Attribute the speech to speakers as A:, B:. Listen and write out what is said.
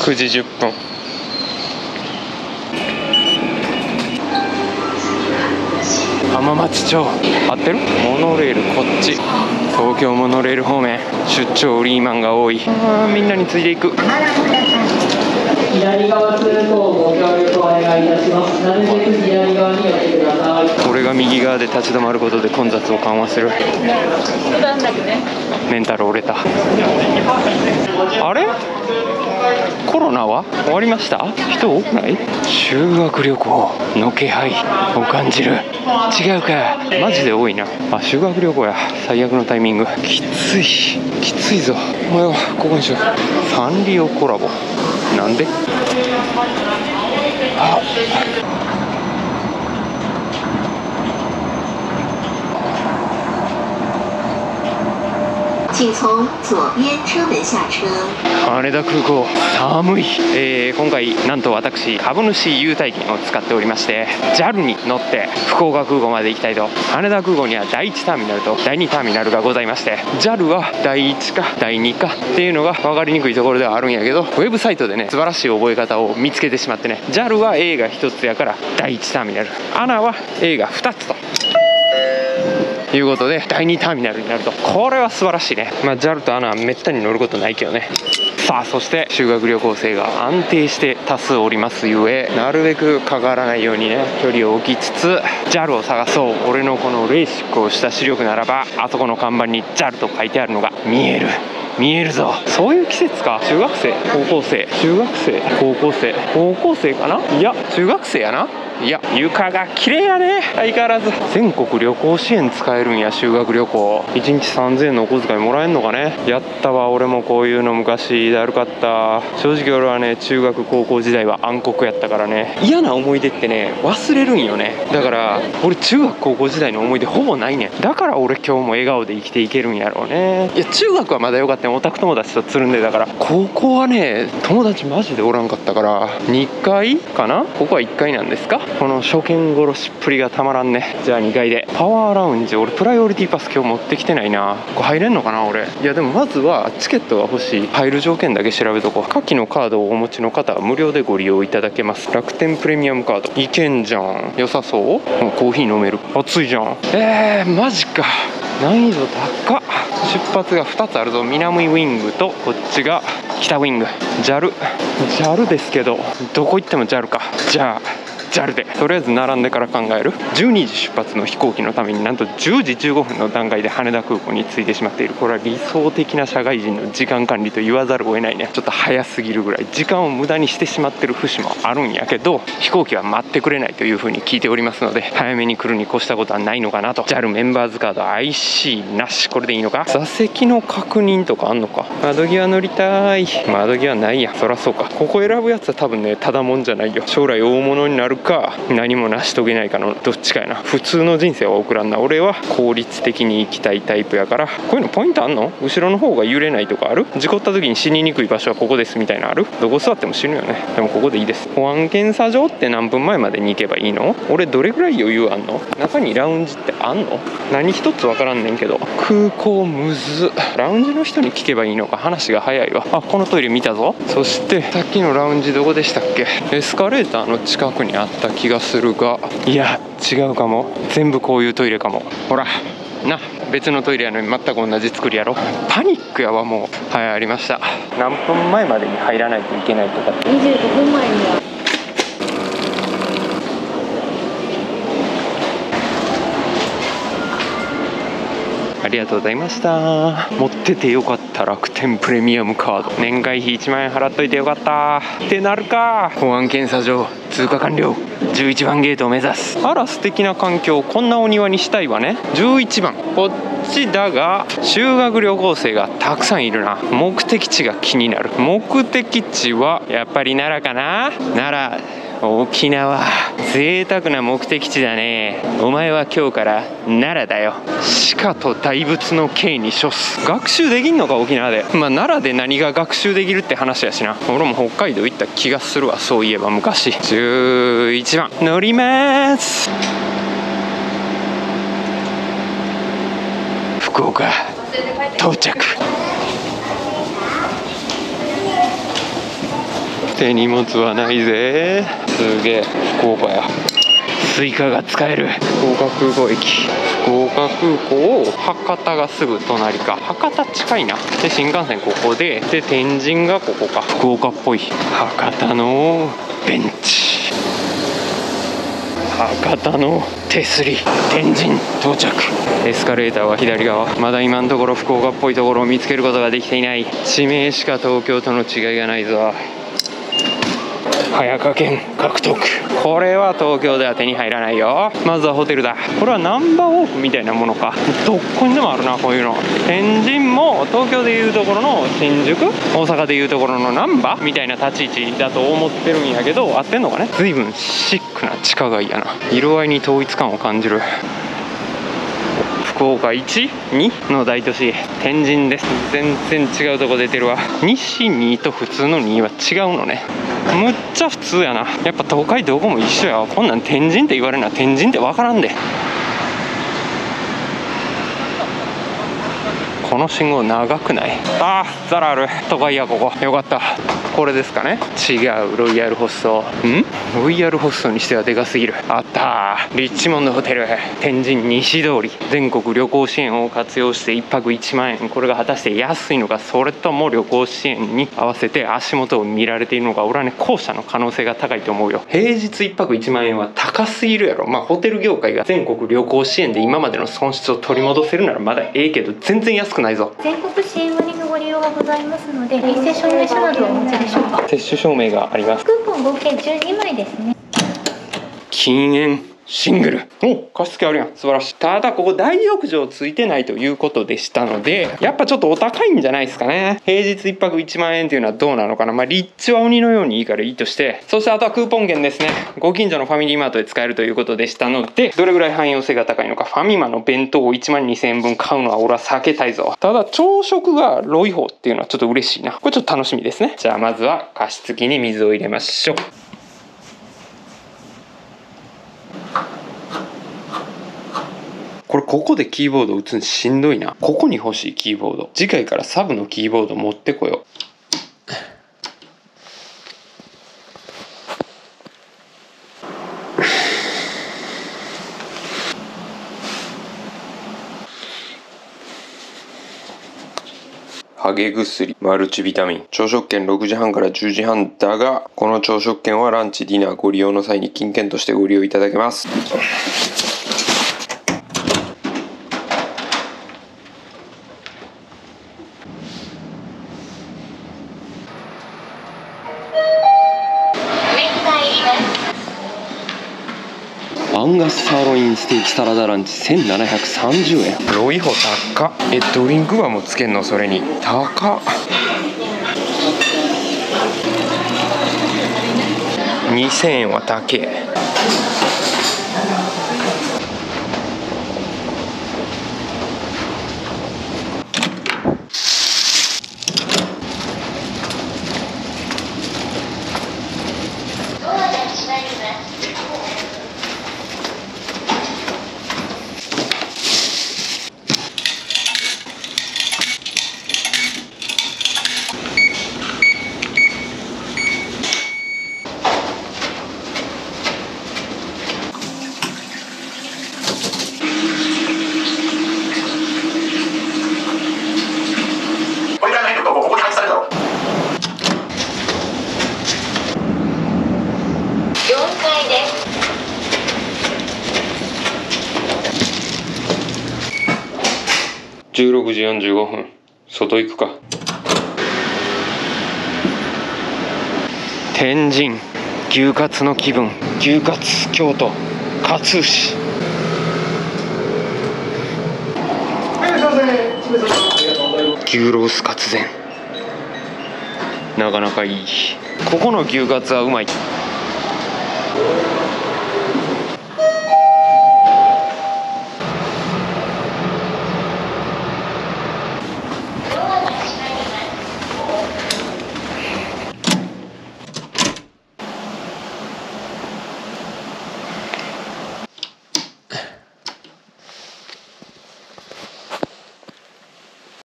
A: 9時10分。浜松町。合ってる？モノレールこっち。東京モノレール方面出張リーマンが多い。あーみんなについていく。
B: 左側通行ご協力お願いいたします。なるべく左側に寄って
A: 俺が右側で立ち止まることで混雑を緩和する。メンタル折れた。あれ？コロナは？終わりました？人多くない？修学旅行の気配。を感じる。違うか。マジで多いな。あ修学旅行や。最悪のタイミング。きつい。きついぞ。もうよここにしよう。サンリオコラボ。なんで？あ
C: 请从左边车门下车。
A: 羽田空港。寒い、えー今回なんと私株主優待券を使っておりまして JAL に乗って福岡空港まで行きたいと。羽田空港には第1ターミナルと第2ターミナルがございまして JAL は第1か第2かっていうのが分かりにくいところではあるんやけどウェブサイトでね素晴らしい覚え方を見つけてしまってね JAL は A が1つやから第1ターミナル。ANA は A が2つと。いうことで第2ターミナルになると。これは素晴らしいね。まあ JAL と ANA はめったに乗ることないけどね。さあそして修学旅行生が安定して多数おりますゆえなるべくかからないようにね距離を置きつつ JAL を探そう。俺のこのレーシックをした視力ならばあそこの看板に JAL と書いてあるのが見える。見えるぞ。そういう季節か。中学生高校生。中学生高校生。高校生かな？いや中学生やな。いや床が綺麗やね。相変わらず。全国旅行支援使えるんや修学旅行。1日3000円のお小遣いもらえんのかね。やったわ俺もこういうの昔だるかった。正直俺はね中学高校時代は暗黒やったからね。嫌な思い出ってね忘れるんよね。だから俺中学高校時代の思い出ほぼないね。だから俺今日も笑顔で生きていけるんやろうね。いや中学はまだよかったよ。オタク友達とつるんでたから。高校はね友達マジでおらんかったから。2階かな？ここは1階なんですか？この初見殺しっぷりがたまらんね。じゃあ2階で。パワーラウンジ。俺プライオリティパス今日持ってきてないな。ここ入れんのかな俺。いやでもまずはチケットが欲しい。入る条件だけ調べとこう。下記のカードをお持ちの方は無料でご利用いただけます。楽天プレミアムカード。いけんじゃん。良さそう？もうコーヒー飲める。熱いじゃん。えー、マジか。難易度高っ。出発が2つあるぞ。南ウィングとこっちが北ウィング。JAL JAL ですけど。どこ行っても JAL か。じゃあ JAL で。とりあえず並んでから考える。12時出発の飛行機のためになんと10時15分の段階で羽田空港に着いてしまっている。これは理想的な社会人の時間管理と言わざるを得ないね。ちょっと早すぎるぐらい。時間を無駄にしてしまってる節もあるんやけど飛行機は待ってくれないというふうに聞いておりますので早めに来るに越したことはないのかなと。JAL メンバーズカード IC なし。これでいいのか？座席の確認とかあんのか？窓際乗りたい。窓際ないや。そらそうか。ここ選ぶやつは多分ねただもんじゃないよ。将来大物になるか何も成し遂げないかのどっちかやな。普通の人生は送らんな。俺は効率的に生きたいタイプやから。こういうのポイントあんの？後ろの方が揺れないとかある？事故った時に死ににくい場所はここですみたいなある？どこ座っても死ぬよね。でもここでいいです。保安検査場って何分前までに行けばいいの？俺どれぐらい余裕あんの？中にラウンジってあんの？何一つわからんねんけど。空港むずラウンジの人に聞けばいいのか話が早いわ。あこのトイレ見たぞ。そしてさっきのラウンジどこでしたっけ？エスカレーターの近くにあった気がするが。いや違うかも。全部こういうトイレかも。ほらな別のトイレやのに全く同じ作りやろ。パニックやわもう。はいありました。何分前までに入らないといけないとかって。
D: 25分前には。
A: ありがとうございました。持っててよかった楽天プレミアムカード。年会費1万円払っといてよかった。ってなるか。保安検査場通過完了。11番ゲートを目指す。あら素敵な環境。こんなお庭にしたいわね。11番。こっちだが修学旅行生がたくさんいるな。目的地が気になる。目的地はやっぱり奈良かな。奈良。沖縄贅沢な目的地だね。お前は今日から奈良だよ。鹿と大仏の刑に処す。学習できんのか沖縄で。まあ奈良で何が学習できるって話やしな。俺も北海道行った気がするわ。そういえば昔。11番。乗ります。福岡。到着。手荷物はないぜ。すげえ福岡や。Suica が使える。福岡空港駅。福岡空港博多がすぐ隣か。博多近いな。で新幹線ここで。で天神がここか。福岡っぽい。博多のベンチ。博多の手すり。天神到着。エスカレーターは左側。まだ今のところ福岡っぽいところを見つけることができていない。地名しか東京との違いがないぞ早川県獲得。これは東京では手に入らないよ。まずはホテルだ。これはナンバーウォークみたいなものか。どこにでもあるなこういうの。天神も東京でいうところの新宿大阪でいうところの難波みたいな立ち位置だと思ってるんやけど合ってんのかね。随分シックな地下街やな。色合いに統一感を感じる。福岡12の大都市。天神です。全然違うとこ出てるわ。西2と普通の2は違うのね。むっちゃ普通やな。やっぱ東海どこも一緒やこんなん天神って言われるのは天神って分からんで。この信号長くない？あーザラある都会やここ。よかった。これですかね。違うロイヤルホストん？ロイヤルホストにしてはでかすぎる。あった。リッチモンドホテル。天神西通り。全国旅行支援を活用して1泊1万円。これが果たして安いのかそれとも旅行支援に合わせて足元を見られているのか俺はね後者の可能性が高いと思うよ。平日1泊1万円は高すぎるやろ。まあホテル業界が全国旅行支援で今までの損失を取り戻せるならまだええけど全然安くないぞ。
D: 全国支援割のご利用がございますので、陰性証明書などをお持ちでしょうか？
A: 接種証明があります
D: クーポン合計12枚ですね。
A: 禁煙シングル。お。加湿器あるやん。素晴らしい。ただここ大浴場ついてないということでしたのでやっぱちょっとお高いんじゃないですかね。平日1泊1万円っていうのはどうなのかな。まあ立地は鬼のようにいいからいいとして。そしてあとはクーポン券ですね。ご近所のファミリーマートで使えるということでしたのでどれぐらい汎用性が高いのか。ファミマの弁当を1万2000円分買うのは俺は避けたいぞ。ただ朝食がロイホっていうのはちょっと嬉しいな。これちょっと楽しみですね。じゃあまずは加湿器に水を入れましょうこれここでキーボード打つのしんどいなここに欲しいキーボード次回からサブのキーボード持ってこようハゲ薬、マルチビタミン。朝食券6時半から10時半だが、この朝食券はランチ、ディナーご利用の際に金券としてご利用いただけます。アンガスサーロインステーキサラダランチ1730円。ロイホ高っ。えドリンクはもうつけんの？それに。高っ。2000円は高え
E: これからないとここに配置されるだろう
D: 4階です。
A: 16時45分外行くか。天神。牛カツの気分。牛カツ京都。勝牛。牛ロースカツ膳。なかなかいいここの牛カツはうまい。